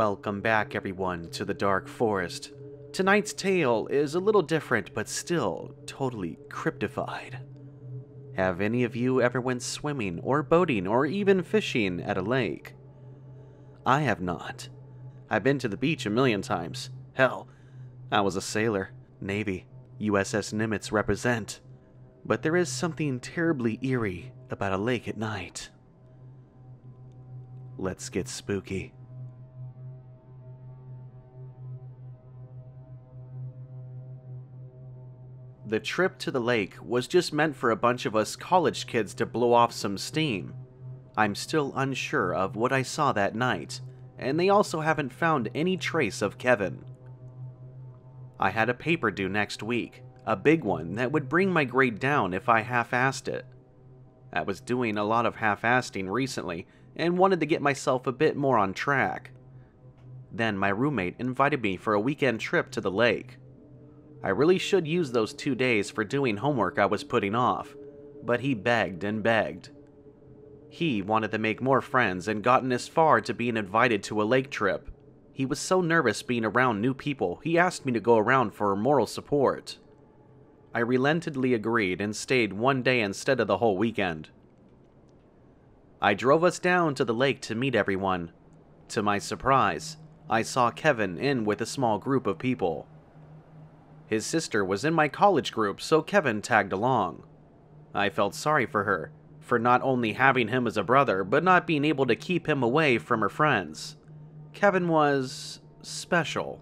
Welcome back, everyone, to the Dark Forest. Tonight's tale is a little different, but still totally cryptified. Have any of you ever went swimming or boating or even fishing at a lake? I have not. I've been to the beach a million times. Hell, I was a sailor, Navy, USS Nimitz represent. But there is something terribly eerie about a lake at night. Let's get spooky. The trip to the lake was just meant for a bunch of us college kids to blow off some steam. I'm still unsure of what I saw that night, and they also haven't found any trace of Kevin. I had a paper due next week, a big one that would bring my grade down if I half assed it. I was doing a lot of half assing recently and wanted to get myself a bit more on track. Then my roommate invited me for a weekend trip to the lake. I really should use those two days for doing homework I was putting off, but he begged and begged. He wanted to make more friends and gotten as far to being invited to a lake trip. He was so nervous being around new people, he asked me to go around for moral support. I relentingly agreed and stayed one day instead of the whole weekend. I drove us down to the lake to meet everyone. To my surprise, I saw Kevin in with a small group of people. His sister was in my college group, so Kevin tagged along. I felt sorry for her, for not only having him as a brother, but not being able to keep him away from her friends. Kevin was special.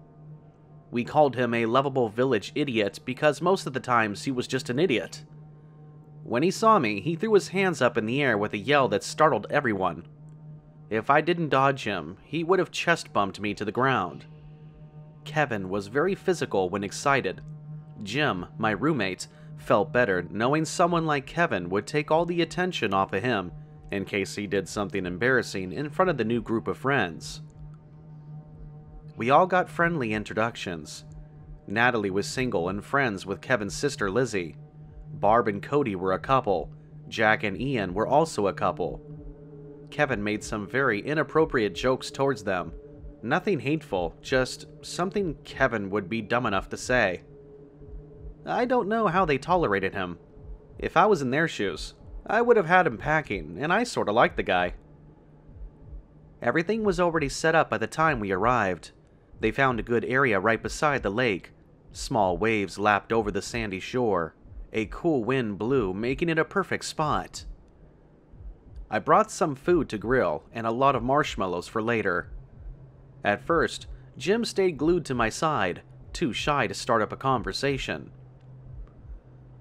We called him a lovable village idiot because most of the times he was just an idiot. When he saw me, he threw his hands up in the air with a yell that startled everyone. If I didn't dodge him, he would have chest bumped me to the ground. Kevin was very physical when excited. Jim, my roommate, felt better knowing someone like Kevin would take all the attention off of him in case he did something embarrassing in front of the new group of friends. We all got friendly introductions. Natalie was single and friends with Kevin's sister Lizzie. Barb and Cody were a couple. Jack and Ian were also a couple. Kevin made some very inappropriate jokes towards them, Nothing hateful, just something Kevin would be dumb enough to say. I don't know how they tolerated him. If I was in their shoes, I would have had him packing, and I sorta liked the guy. Everything was already set up by the time we arrived. They found a good area right beside the lake. Small waves lapped over the sandy shore. A cool wind blew, making it a perfect spot. I brought some food to grill and a lot of marshmallows for later. At first, Jim stayed glued to my side, too shy to start up a conversation.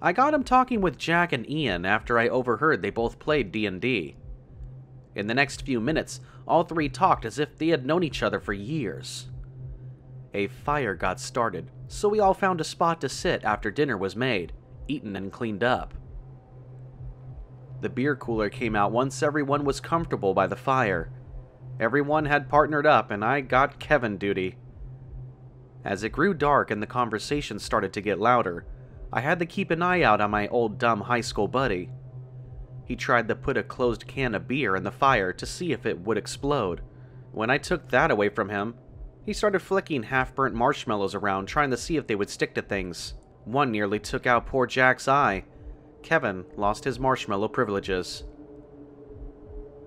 I got him talking with Jack and Ian after I overheard they both played D&D. In the next few minutes, all three talked as if they had known each other for years. A fire got started, so we all found a spot to sit after dinner was made, eaten and cleaned up. The beer cooler came out once everyone was comfortable by the fire, Everyone had partnered up, and I got Kevin duty. As it grew dark and the conversation started to get louder, I had to keep an eye out on my old dumb high school buddy. He tried to put a closed can of beer in the fire to see if it would explode. When I took that away from him, he started flicking half burnt marshmallows around trying to see if they would stick to things. One nearly took out poor Jack's eye. Kevin lost his marshmallow privileges.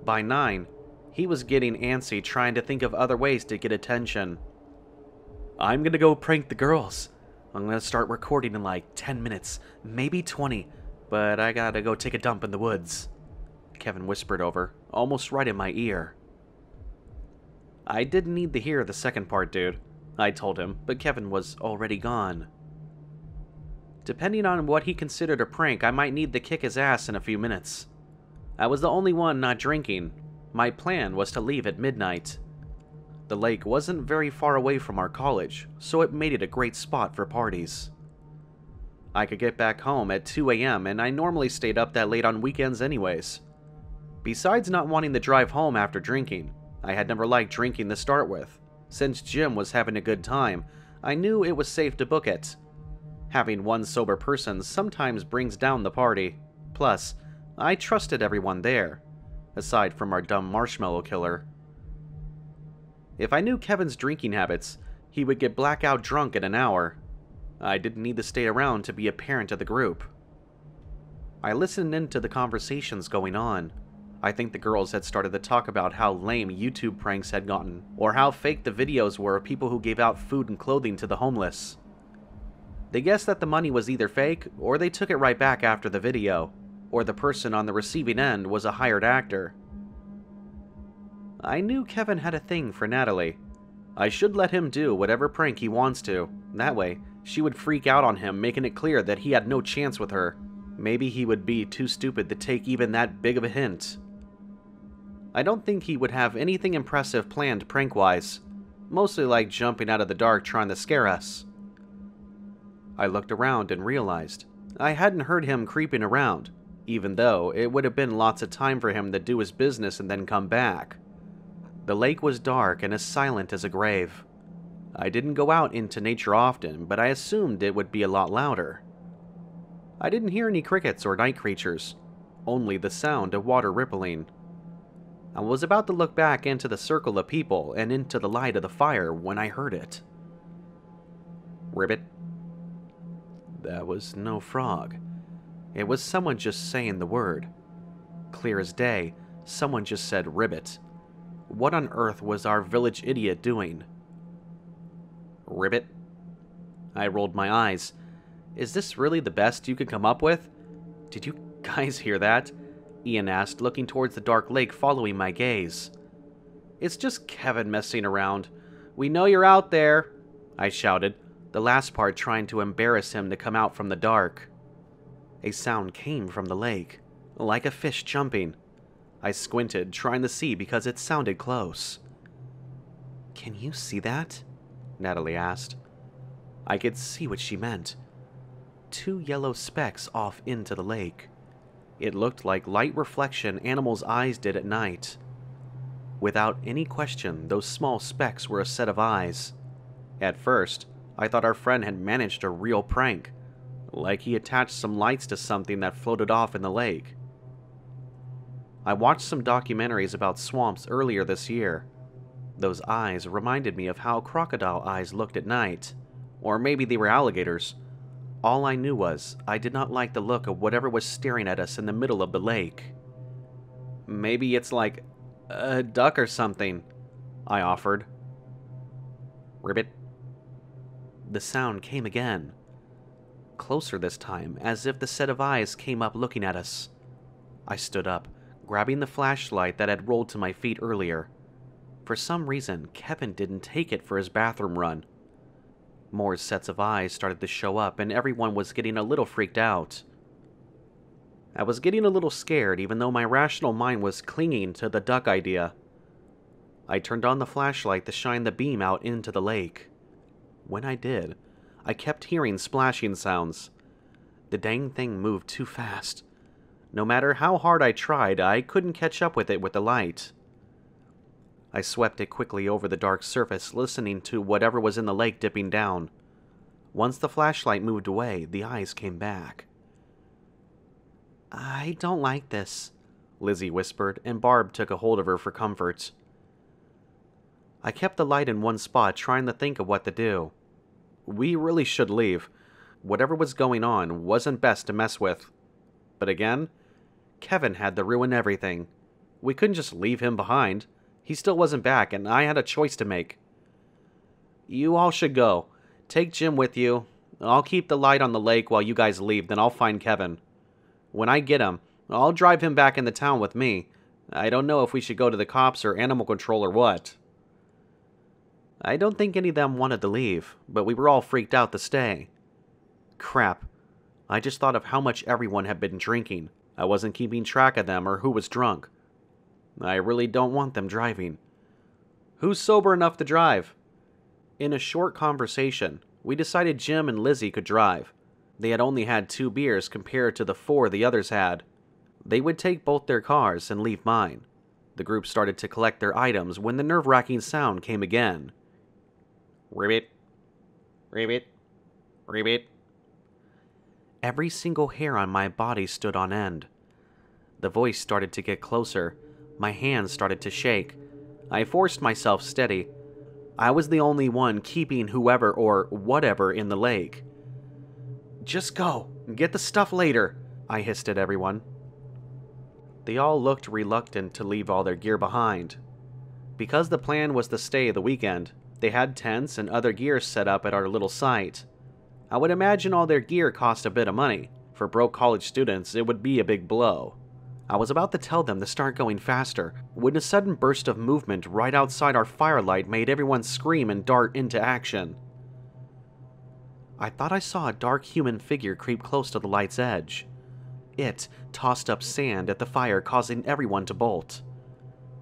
By 9, he was getting antsy trying to think of other ways to get attention. I'm gonna go prank the girls. I'm gonna start recording in like 10 minutes, maybe 20, but I gotta go take a dump in the woods. Kevin whispered over, almost right in my ear. I didn't need to hear the second part, dude. I told him, but Kevin was already gone. Depending on what he considered a prank, I might need to kick his ass in a few minutes. I was the only one not drinking, my plan was to leave at midnight. The lake wasn't very far away from our college, so it made it a great spot for parties. I could get back home at 2 a.m., and I normally stayed up that late on weekends, anyways. Besides not wanting to drive home after drinking, I had never liked drinking to start with. Since Jim was having a good time, I knew it was safe to book it. Having one sober person sometimes brings down the party. Plus, I trusted everyone there, aside from our dumb marshmallow killer. If I knew Kevin's drinking habits, he would get blackout drunk in an hour. I didn't need to stay around to be a parent of the group. I listened in to the conversations going on. I think the girls had started to talk about how lame YouTube pranks had gotten, or how fake the videos were of people who gave out food and clothing to the homeless. They guessed that the money was either fake, or they took it right back after the video, or the person on the receiving end was a hired actor. I knew Kevin had a thing for Natalie. I should let him do whatever prank he wants to. That way, she would freak out on him, making it clear that he had no chance with her. Maybe he would be too stupid to take even that big of a hint. I don't think he would have anything impressive planned prank-wise, mostly like jumping out of the dark trying to scare us. I looked around and realized I hadn't heard him creeping around, even though it would have been lots of time for him to do his business and then come back. The lake was dark and as silent as a grave. I didn't go out into nature often, but I assumed it would be a lot louder. I didn't hear any crickets or night creatures, only the sound of water rippling. I was about to look back into the circle of people and into the light of the fire when I heard it. Ribbit. That was no frog. It was someone just saying the word. Clear as day, someone just said ribbit. What on earth was our village idiot doing? Ribbit? I rolled my eyes. Is this really the best you could come up with? Did you guys hear that? Ian asked, looking towards the dark lake following my gaze. It's just Kevin messing around. We know you're out there, I shouted, the last part trying to embarrass him to come out from the dark. A sound came from the lake, like a fish jumping. I squinted, trying to see because it sounded close. Can you see that? Natalie asked. I could see what she meant. Two yellow specks off into the lake. It looked like light reflection animals' eyes did at night. Without any question, those small specks were a set of eyes. At first, I thought our friend had managed a real prank, like he attached some lights to something that floated off in the lake. I watched some documentaries about swamps earlier this year. Those eyes reminded me of how crocodile eyes looked at night, or maybe they were alligators. All I knew was I did not like the look of whatever was staring at us in the middle of the lake. Maybe it's like a duck or something, I offered. Ribbit. The sound came again. Closer this time, as if the set of eyes came up looking at us. I stood up, grabbing the flashlight that had rolled to my feet earlier. For some reason, Kevin didn't take it for his bathroom run. More sets of eyes started to show up, and everyone was getting a little freaked out. I was getting a little scared, even though my rational mind was clinging to the duck idea. I turned on the flashlight to shine the beam out into the lake. When I did, I kept hearing splashing sounds. The dang thing moved too fast. No matter how hard I tried, I couldn't catch up with it with the light. I swept it quickly over the dark surface, listening to whatever was in the lake dipping down. Once the flashlight moved away, the eyes came back. I don't like this, Lizzie whispered, and Barb took a hold of her for comfort. I kept the light in one spot, trying to think of what to do. We really should leave. Whatever was going on wasn't best to mess with. But again, Kevin had to ruin everything. We couldn't just leave him behind. He still wasn't back, and I had a choice to make. You all should go. Take Jim with you. I'll keep the light on the lake while you guys leave, then I'll find Kevin. When I get him, I'll drive him back into town with me. I don't know if we should go to the cops or animal control or what. I don't think any of them wanted to leave, but we were all freaked out to stay. Crap. I just thought of how much everyone had been drinking. I wasn't keeping track of them or who was drunk. I really don't want them driving. Who's sober enough to drive? In a short conversation, we decided Jim and Lizzie could drive. They had only had two beers compared to the four the others had. They would take both their cars and leave mine. The group started to collect their items when the nerve wracking sound came again. Ribbit. Ribbit. Ribbit. Every single hair on my body stood on end. The voice started to get closer, my hands started to shake. I forced myself steady. I was the only one keeping whoever or whatever in the lake. Just go, get the stuff later, I hissed at everyone. They all looked reluctant to leave all their gear behind. Because the plan was to stay the weekend, they had tents and other gear set up at our little site. I would imagine all their gear cost a bit of money. For broke college students, it would be a big blow. I was about to tell them to start going faster when a sudden burst of movement right outside our firelight made everyone scream and dart into action. I thought I saw a dark human figure creep close to the light's edge. It tossed up sand at the fire, causing everyone to bolt.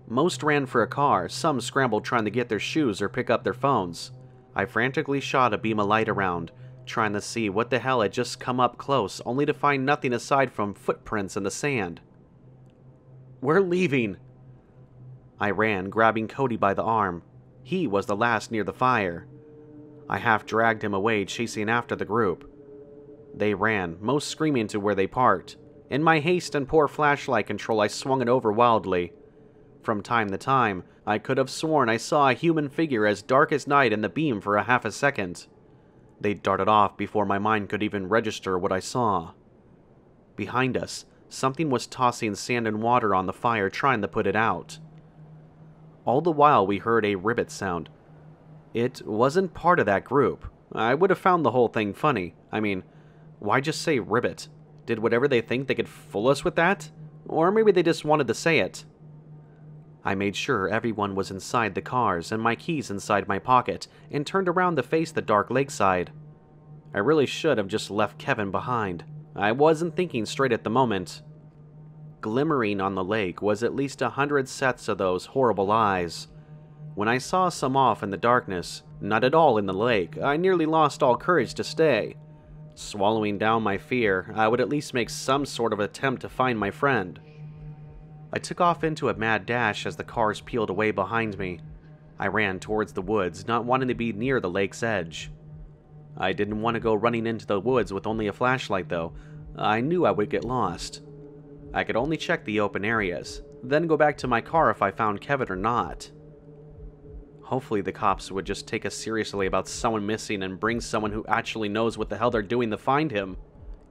Most ran for a car, some scrambled trying to get their shoes or pick up their phones. I frantically shot a beam of light around, trying to see what the hell had just come up close, only to find nothing aside from footprints in the sand. We're leaving! I ran, grabbing Cody by the arm. He was the last near the fire. I half dragged him away, chasing after the group. They ran, most screaming to where they parked. In my haste and poor flashlight control, I swung it over wildly. From time to time, I could have sworn I saw a human figure as dark as night in the beam for a half a second. They darted off before my mind could even register what I saw. Behind us, something was tossing sand and water on the fire, trying to put it out. All the while, we heard a ribbit sound, it wasn't part of that group. I would have found the whole thing funny. I mean, why just say ribbit? Did whatever they think they could fool us with that? Or maybe they just wanted to say it. I made sure everyone was inside the cars and my keys inside my pocket and turned around to face the dark lakeside. I really should have just left Kevin behind. I wasn't thinking straight at the moment. Glimmering on the lake was at least a hundred sets of those horrible eyes. When I saw some off in the darkness, not at all in the lake, I nearly lost all courage to stay. Swallowing down my fear, I would at least make some sort of attempt to find my friend. I took off into a mad dash as the cars peeled away behind me. I ran towards the woods, not wanting to be near the lake's edge. I didn't want to go running into the woods with only a flashlight, though. I knew I would get lost. I could only check the open areas, then go back to my car if I found Kevin or not. Hopefully the cops would just take us seriously about someone missing and bring someone who actually knows what the hell they're doing to find him.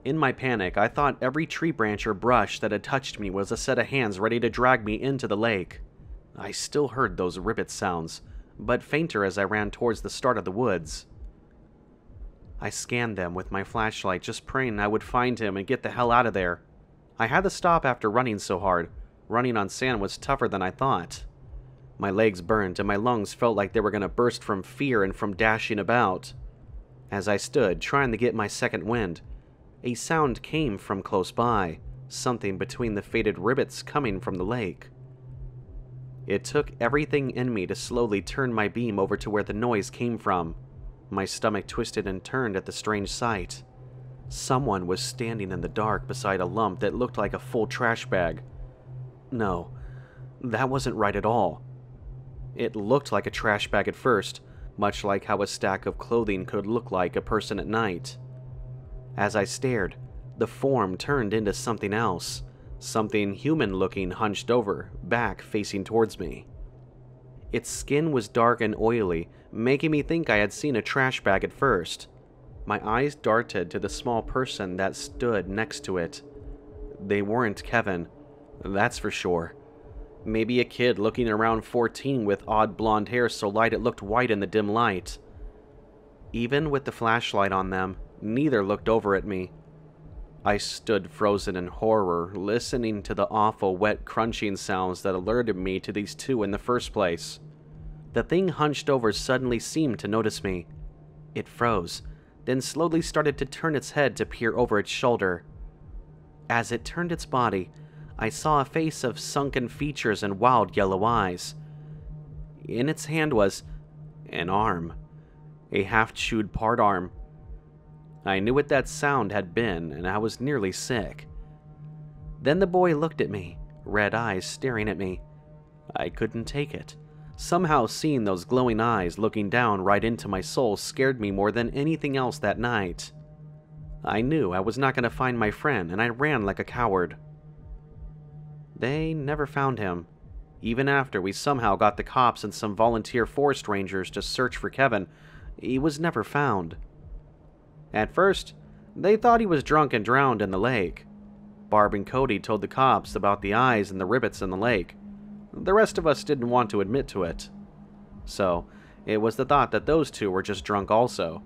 In my panic, I thought every tree branch or brush that had touched me was a set of hands ready to drag me into the lake. I still heard those ribbit sounds, but fainter as I ran towards the start of the woods. I scanned them with my flashlight, just praying I would find him and get the hell out of there. I had to stop after running so hard. Running on sand was tougher than I thought. My legs burned and my lungs felt like they were going to burst from fear and from dashing about. As I stood, trying to get my second wind, a sound came from close by, something between the faded ribbits coming from the lake. It took everything in me to slowly turn my beam over to where the noise came from. My stomach twisted and turned at the strange sight. Someone was standing in the dark beside a lump that looked like a full trash bag. No, that wasn't right at all. It looked like a trash bag at first, much like how a stack of clothing could look like a person at night. As I stared, the form turned into something else, something human looking hunched over, back facing towards me. Its skin was dark and oily, making me think I had seen a trash bag at first. My eyes darted to the small person that stood next to it. They weren't Kevin, that's for sure. Maybe a kid looking around 14 with odd blonde hair so light it looked white in the dim light. Even with the flashlight on them, neither looked over at me. I stood frozen in horror, listening to the awful wet crunching sounds that alerted me to these two in the first place. The thing hunched over suddenly seemed to notice me. It froze, then slowly started to turn its head to peer over its shoulder. As it turned its body, I saw a face of sunken features and wild yellow eyes. In its hand was an arm, a half chewed part arm. I knew what that sound had been, and I was nearly sick. Then the boy looked at me, red eyes staring at me. I couldn't take it. Somehow, seeing those glowing eyes looking down right into my soul scared me more than anything else that night. I knew I was not going to find my friend, and I ran like a coward. They never found him. Even after we somehow got the cops and some volunteer forest rangers to search for Kevin, he was never found. At first, they thought he was drunk and drowned in the lake. Barb and Cody told the cops about the eyes and the rivets in the lake. The rest of us didn't want to admit to it. So, it was the thought that those two were just drunk also.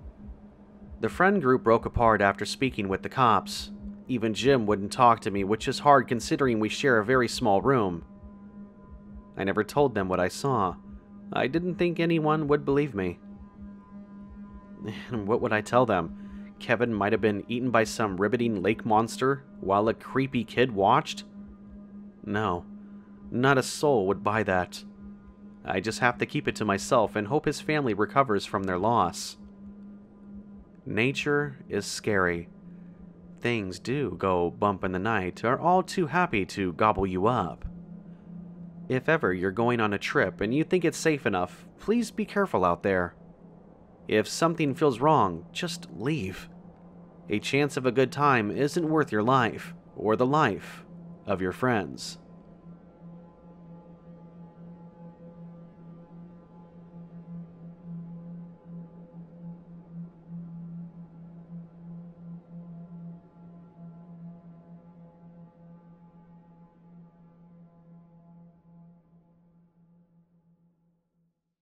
The friend group broke apart after speaking with the cops. Even Jim wouldn't talk to me, which is hard considering we share a very small room. I never told them what I saw. I didn't think anyone would believe me. And what would I tell them? Kevin might have been eaten by some riveting lake monster while a creepy kid watched? No, not a soul would buy that. I just have to keep it to myself and hope his family recovers from their loss. Nature is scary. Things do go bump in the night, are all too happy to gobble you up. If ever you're going on a trip and you think it's safe enough, please be careful out there. If something feels wrong, just leave. A chance of a good time isn't worth your life or the life of your friends.